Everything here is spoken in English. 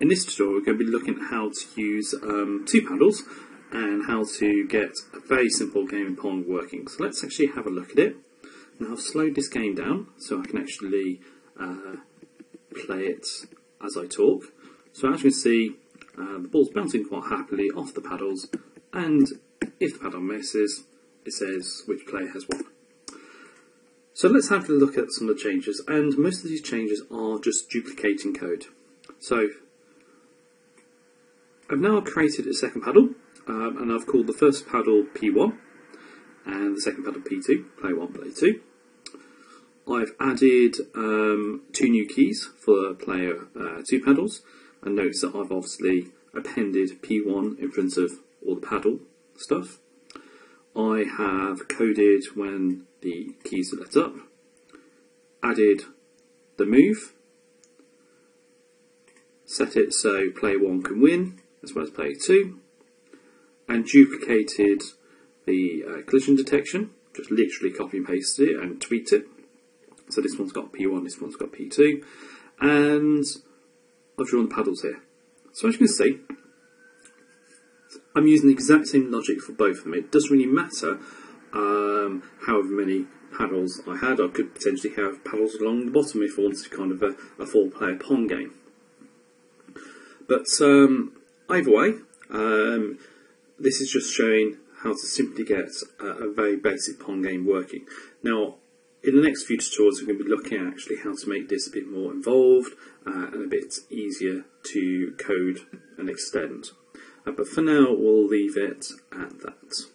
In this tutorial, we're going to be looking at how to use um, two paddles and how to get a very simple game of Pong working. So let's actually have a look at it. Now I've slowed this game down so I can actually uh, play it as I talk. So as you can see, uh, the ball's bouncing quite happily off the paddles and if the paddle misses, it says which player has won. So let's have a look at some of the changes and most of these changes are just duplicating code. So I've now created a second paddle, um, and I've called the first paddle P1 and the second paddle P2, play 1, play 2. I've added um, two new keys for player uh, 2 paddles, and notice that I've obviously appended P1 in front of all the paddle stuff. I have coded when the keys are lit up, added the move, set it so player 1 can win, as well as player 2 and duplicated the uh, collision detection. Just literally copy and pasted it and tweaked it. So this one's got P1 this one's got P2 and I've drawn the paddles here. So as you can see I'm using the exact same logic for both of them. It doesn't really matter um, however many paddles I had. I could potentially have paddles along the bottom if I wanted kind of a, a four player Pong game. But um, Either way, um, this is just showing how to simply get a, a, very basic Pong game working. Now, in the next few tutorials, we're going to be looking at actually how to make this a bit more involved uh, and a bit easier to code and extend. Uh, but for now, we'll leave it at that.